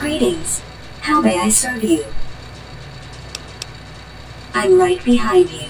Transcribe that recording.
Greetings. How may I serve you? I'm right behind you.